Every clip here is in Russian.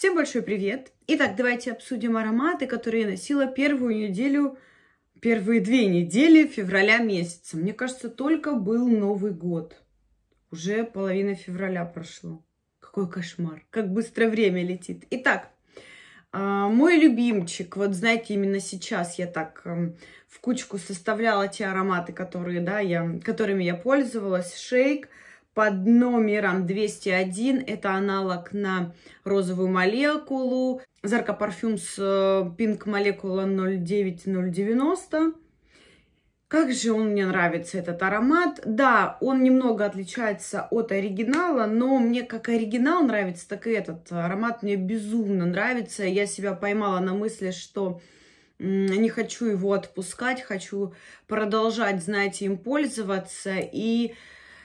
Всем большой привет! Итак, давайте обсудим ароматы, которые я носила первую неделю, первые две недели февраля месяца. Мне кажется, только был Новый год. Уже половина февраля прошло. Какой кошмар. Как быстро время летит. Итак, а, мой любимчик, вот знаете, именно сейчас я так эм, в кучку составляла те ароматы, которые, да, я, которыми я пользовалась. Шейк – под номером 201. Это аналог на розовую молекулу. Зарка парфюм с Pink молекула 09090. Как же он мне нравится, этот аромат. Да, он немного отличается от оригинала, но мне как оригинал нравится, так и этот аромат мне безумно нравится. Я себя поймала на мысли, что не хочу его отпускать, хочу продолжать, знаете, им пользоваться. И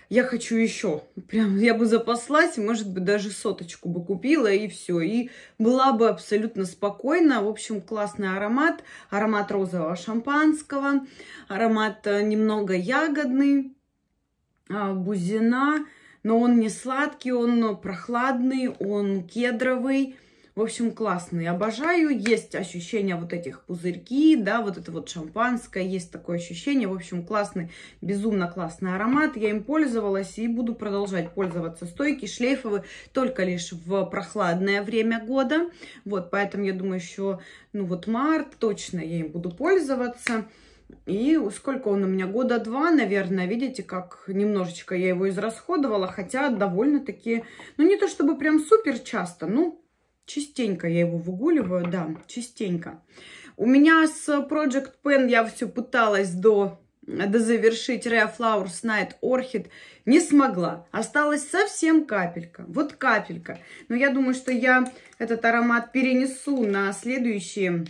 я хочу еще. Прям я бы запаслась, может быть, даже соточку бы купила, и все. И была бы абсолютно спокойна. В общем, классный аромат. Аромат розового шампанского. Аромат э, немного ягодный. А, бузина. Но он не сладкий, он прохладный, он кедровый. В общем, классный. Обожаю. Есть ощущение вот этих пузырьки, да, вот это вот шампанское. Есть такое ощущение. В общем, классный, безумно классный аромат. Я им пользовалась и буду продолжать пользоваться. Стойкий, шлейфовый, только лишь в прохладное время года. Вот, поэтому я думаю, еще, ну вот март, точно я им буду пользоваться. И сколько он у меня? Года два, наверное. Видите, как немножечко я его израсходовала. Хотя довольно-таки, ну не то чтобы прям супер часто, ну Частенько я его выгуливаю, да, частенько. У меня с Project Pen я все пыталась до, до завершить Rare Flowers Night Orchid. Не смогла. Осталась совсем капелька. Вот капелька. Но я думаю, что я этот аромат перенесу на следующие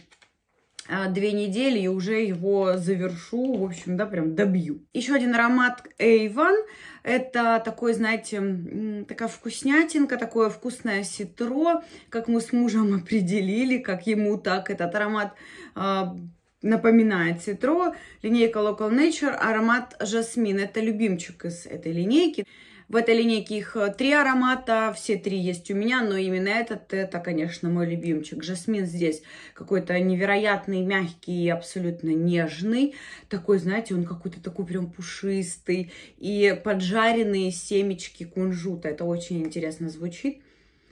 две недели и уже его завершу, в общем, да, прям добью. Еще один аромат Avon. Это такой, знаете, такая вкуснятинка, такое вкусное ситро, как мы с мужем определили, как ему так этот аромат а, напоминает ситро. Линейка Local Nature, аромат жасмин. Это любимчик из этой линейки. В этой линейке их э, три аромата, все три есть у меня, но именно этот, это, конечно, мой любимчик. Жасмин здесь какой-то невероятный, мягкий и абсолютно нежный. Такой, знаете, он какой-то такой прям пушистый. И поджаренные семечки кунжута. Это очень интересно звучит.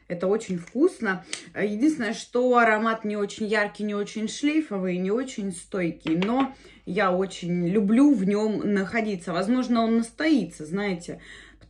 Это очень вкусно. Единственное, что аромат не очень яркий, не очень шлейфовый, не очень стойкий. Но я очень люблю в нем находиться. Возможно, он настоится, знаете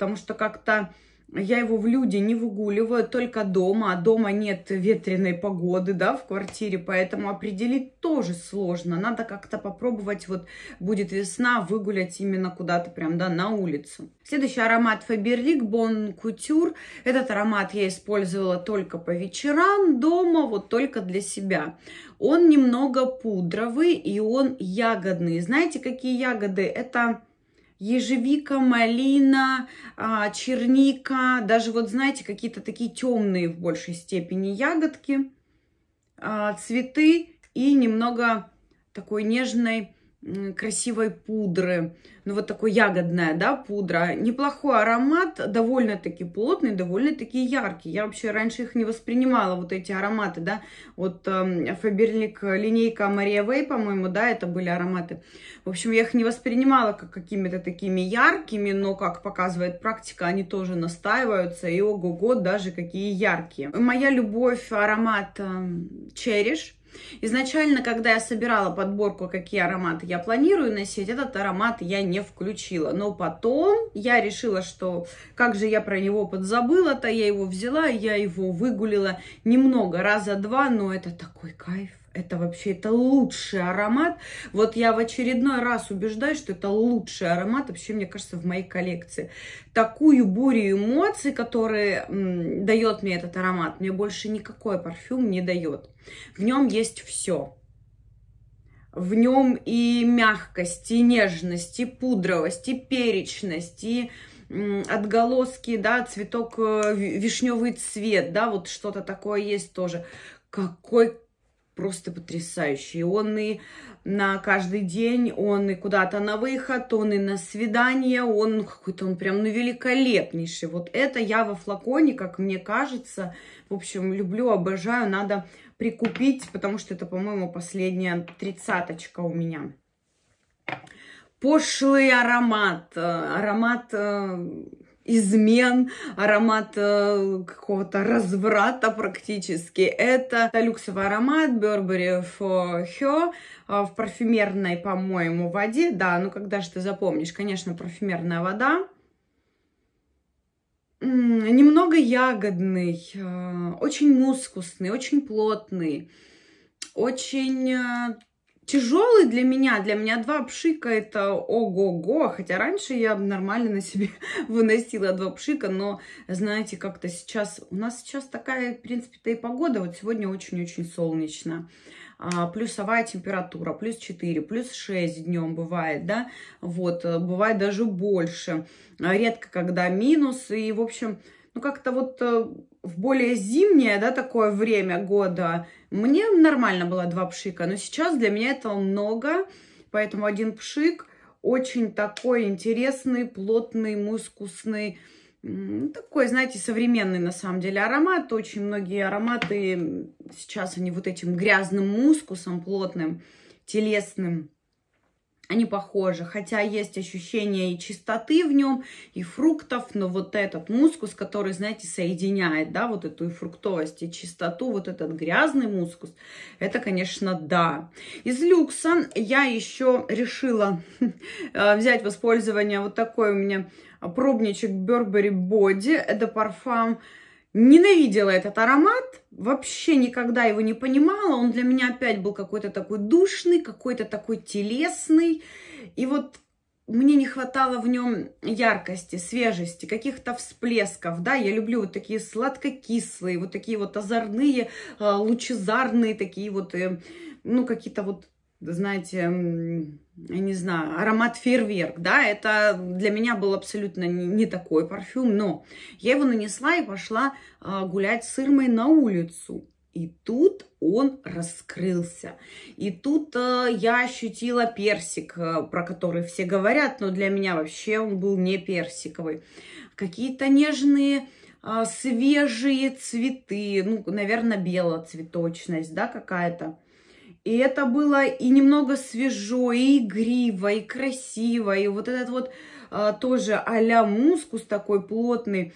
потому что как-то я его в люди не выгуливаю, только дома, а дома нет ветреной погоды, да, в квартире, поэтому определить тоже сложно. Надо как-то попробовать, вот будет весна, выгулять именно куда-то прям, да, на улицу. Следующий аромат Faberlic Bon Couture. Этот аромат я использовала только по вечерам, дома, вот только для себя. Он немного пудровый и он ягодный. Знаете, какие ягоды? Это ежевика, малина, а, черника, даже вот, знаете, какие-то такие темные в большей степени ягодки, а, цветы и немного такой нежной красивой пудры. Ну, вот такой ягодная, да, пудра. Неплохой аромат, довольно-таки плотный, довольно-таки яркий. Я вообще раньше их не воспринимала, вот эти ароматы, да. Вот э, Фаберлик линейка Мария Вей, по-моему, да, это были ароматы. В общем, я их не воспринимала как какими-то такими яркими, но, как показывает практика, они тоже настаиваются. И ого-го, даже какие яркие. Моя любовь аромат э, Изначально, когда я собирала подборку, какие ароматы я планирую носить, этот аромат я не включила. Но потом я решила, что как же я про него подзабыла-то, я его взяла, я его выгулила немного, раза два, но это такой кайф. Это вообще, это лучший аромат. Вот я в очередной раз убеждаюсь, что это лучший аромат вообще, мне кажется, в моей коллекции. Такую бурю эмоций, которые дает мне этот аромат, мне больше никакой парфюм не дает. В нем есть все. В нем и мягкость, и нежность, и пудровость, и перечность, и отголоски, да, цветок, э, вишневый цвет, да, вот что-то такое есть тоже. Какой просто потрясающий. Он и на каждый день, он и куда-то на выход, он и на свидание, он какой-то, он прям, ну, великолепнейший. Вот это я во флаконе, как мне кажется, в общем, люблю, обожаю, надо прикупить, потому что это, по-моему, последняя тридцаточка у меня. Пошлый аромат, аромат э, измен, аромат э, какого-то разврата практически. Это люксовый аромат Burberry for Her э, в парфюмерной, по-моему, воде. Да, ну когда же ты запомнишь? Конечно, парфюмерная вода. Немного ягодный, э, очень мускусный, очень плотный, очень тяжелый для меня. Для меня два пшика это ого-го. Хотя раньше я нормально на себе выносила два пшика. Но, знаете, как-то сейчас... У нас сейчас такая, в принципе-то и погода. Вот сегодня очень-очень солнечно. А, плюсовая температура, плюс 4, плюс 6 днем бывает, да. Вот, э, бывает даже больше. А редко, когда минус. И, в общем, ну, как-то вот э, в более зимнее, да, такое время года мне нормально было два пшика, но сейчас для меня этого много, поэтому один пшик очень такой интересный, плотный, мускусный, такой, знаете, современный на самом деле аромат. Очень многие ароматы сейчас они вот этим грязным мускусом, плотным, телесным они похожи, хотя есть ощущение и чистоты в нем, и фруктов, но вот этот мускус, который, знаете, соединяет, да, вот эту и фруктовость, и чистоту, вот этот грязный мускус, это, конечно, да. Из люкса я еще решила э, взять в использование вот такой у меня пробничек Burberry Body, это парфюм Ненавидела этот аромат, вообще никогда его не понимала. Он для меня опять был какой-то такой душный, какой-то такой телесный. И вот мне не хватало в нем яркости, свежести, каких-то всплесков, да, я люблю вот такие сладко-кислые, вот такие вот озорные, а, лучезарные, такие вот, э, ну, какие-то вот знаете, я не знаю, аромат фейерверк, да, это для меня был абсолютно не такой парфюм, но я его нанесла и пошла а, гулять с Ирмой на улицу. И тут он раскрылся. И тут э, я ощутила персик, э, про который все говорят, но для меня вообще он был не персиковый. Какие-то нежные э, свежие цветы, ну, наверное, белоцветочность, да, какая-то. И это было и немного свежо, и игриво, и красиво. И вот этот вот а, тоже а-ля мускус такой плотный,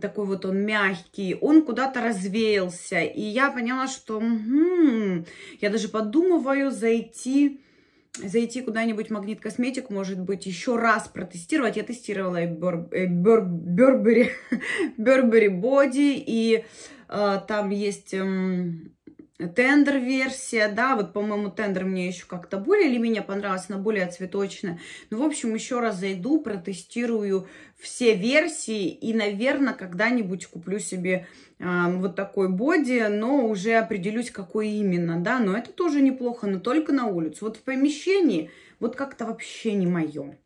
такой вот он мягкий, он куда-то развеялся. И я поняла, что м-м, я даже подумываю зайти зайти куда-нибудь магнит косметик, может быть, еще раз протестировать. Я тестировала Burberry, Burberry Body, и э, там есть э, тендер-версия, да, вот, по-моему, тендер мне еще как-то более или менее понравился, она более цветочная. Ну, в общем, еще раз зайду, протестирую все версии и, наверное, когда-нибудь куплю себе э, вот такой боди, но уже определюсь, какой именно, да, но это тоже неплохо, но только на улицу. Вот в помещении вот как-то вообще не мое.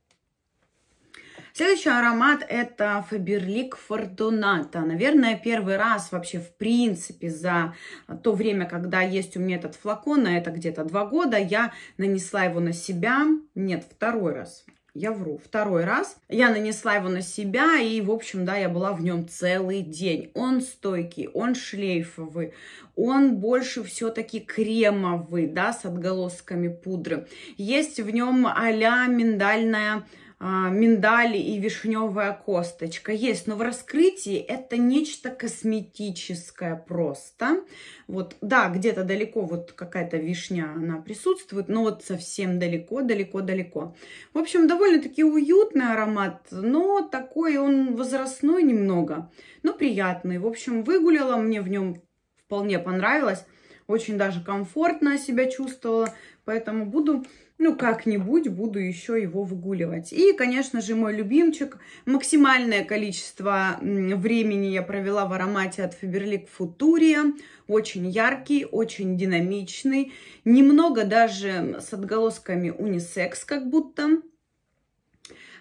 Следующий аромат это Faberlic Fortunata. Наверное, первый раз вообще в принципе за то время, когда есть у меня этот флакон, а это где-то два года, я нанесла его на себя. Нет, второй раз. Я вру. Второй раз я нанесла его на себя, и, в общем, да, я была в нем целый день. Он стойкий, он шлейфовый, он больше все-таки кремовый, да, с отголосками пудры. Есть в нем а-ля миндальная а, миндаль и вишневая косточка есть, но в раскрытии это нечто косметическое просто. Вот, да, где-то далеко вот какая-то вишня, она присутствует, но вот совсем далеко, далеко, далеко. В общем, довольно-таки уютный аромат, но такой он возрастной немного, но приятный. В общем, выгуляла, мне в нем вполне понравилось, очень даже комфортно себя чувствовала, поэтому буду ну, как-нибудь буду еще его выгуливать. И, конечно же, мой любимчик. Максимальное количество времени я провела в аромате от Faberlic Futuria. Очень яркий, очень динамичный. Немного даже с отголосками унисекс как будто.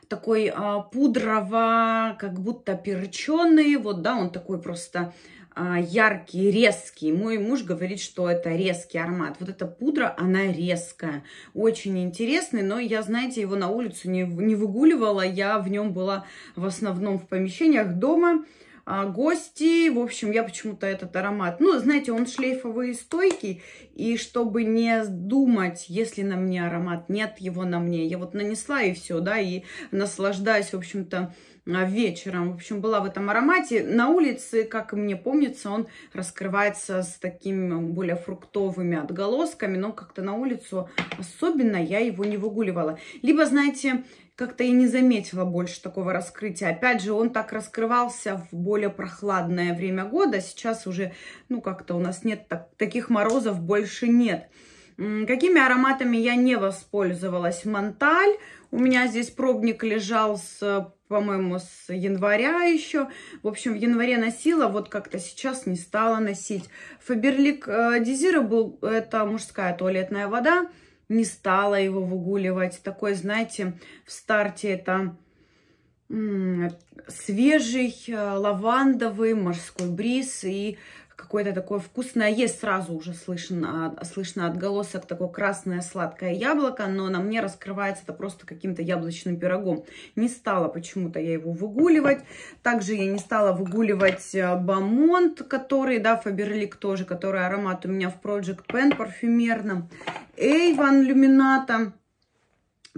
Такой а, пудрово, как будто перченый. Вот, да, он такой просто яркий, резкий. Мой муж говорит, что это резкий аромат. Вот эта пудра, она резкая. Очень интересный, но я, знаете, его на улицу не, не выгуливала. Я в нем была в основном в помещениях дома. А, гости, в общем, я почему-то этот аромат, ну, знаете, он шлейфовый и стойкий, и чтобы не думать, если на мне аромат, нет его на мне, я вот нанесла и все, да, и наслаждаюсь, в общем-то, а, вечером. В общем, была в этом аромате. На улице, как мне помнится, он раскрывается с такими более фруктовыми отголосками, но как-то на улицу особенно я его не выгуливала. Либо, знаете, как-то и не заметила больше такого раскрытия. Опять же, он так раскрывался в более прохладное время года. Сейчас уже, ну, как-то у нас нет так, таких морозов, больше нет. Какими ароматами я не воспользовалась? Монталь. У меня здесь пробник лежал с, по-моему, с января еще. В общем, в январе носила, вот как-то сейчас не стала носить. Фаберлик Дезира был, это мужская туалетная вода не стала его выгуливать. Такой, знаете, в старте это свежий э, лавандовый морской бриз и какое-то такое вкусное есть, сразу уже слышно, слышно отголосок, такое красное сладкое яблоко, но на мне раскрывается это просто каким-то яблочным пирогом. Не стала почему-то я его выгуливать. Также я не стала выгуливать э, Бамонт, который, да, Фаберлик тоже, который аромат у меня в Project Pen парфюмерном. Эйван Люмината.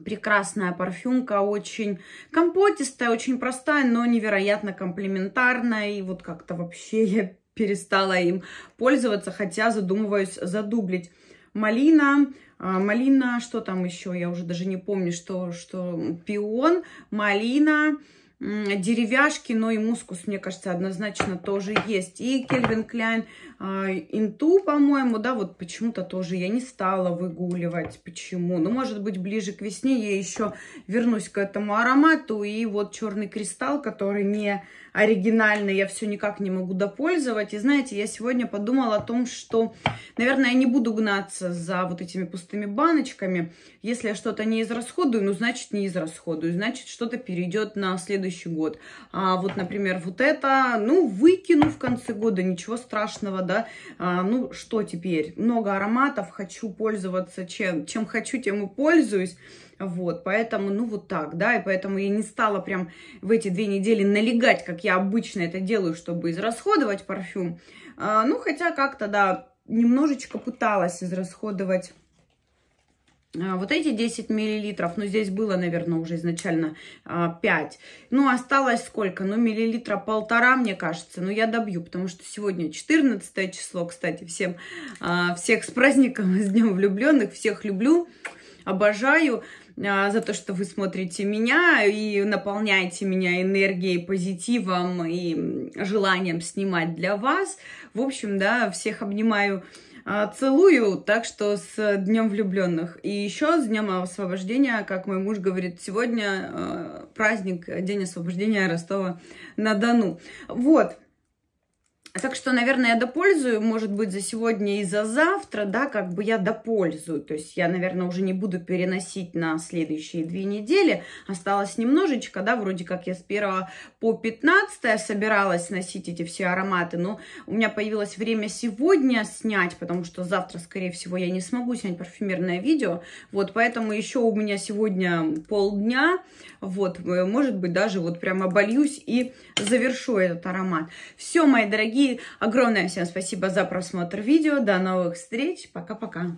Прекрасная парфюмка, очень компотистая, очень простая, но невероятно комплементарная. И вот как-то вообще я перестала им пользоваться, хотя задумываюсь задублить. Малина, а, малина, что там еще, я уже даже не помню, что, что пион, малина, деревяшки, но и мускус, мне кажется, однозначно тоже есть. И Кельвин Кляйн Инту, по-моему, да, вот почему-то тоже я не стала выгуливать. Почему? Ну, может быть, ближе к весне я еще вернусь к этому аромату. И вот черный кристалл, который не оригинальный, я все никак не могу допользовать. И знаете, я сегодня подумала о том, что, наверное, я не буду гнаться за вот этими пустыми баночками. Если я что-то не израсходую, ну, значит, не израсходую. Значит, что-то перейдет на следующий год. А вот, например, вот это, ну, выкину в конце года, ничего страшного, да. А, ну, что теперь? Много ароматов, хочу пользоваться чем, чем хочу, тем и пользуюсь. Вот, поэтому, ну, вот так, да, и поэтому я не стала прям в эти две недели налегать, как я обычно это делаю, чтобы израсходовать парфюм. А, ну, хотя как-то, да, немножечко пыталась израсходовать вот эти 10 миллилитров, ну, здесь было, наверное, уже изначально 5. А, ну, осталось сколько? Ну, миллилитра полтора, мне кажется. Но я добью, потому что сегодня 14 число, кстати, всем, всех с праздником, с Днем влюбленных, всех люблю, обожаю. А, за то, что вы смотрите меня и наполняете меня энергией, позитивом и желанием снимать для вас. В общем, да, всех обнимаю, а, целую, так что с Днем влюбленных. И еще с Днем освобождения, как мой муж говорит, сегодня а, праздник, День освобождения Ростова-на-Дону. Вот. Так что, наверное, я допользую, может быть, за сегодня и за завтра, да, как бы я допользую. То есть я, наверное, уже не буду переносить на следующие две недели. Осталось немножечко, да, вроде как я с 1 по 15 собиралась носить эти все ароматы. Но у меня появилось время сегодня снять, потому что завтра, скорее всего, я не смогу снять парфюмерное видео. Вот, поэтому еще у меня сегодня полдня. Вот, может быть, даже вот прям обольюсь и завершу этот аромат. Все, мои дорогие, огромное всем спасибо за просмотр видео. До новых встреч. Пока-пока.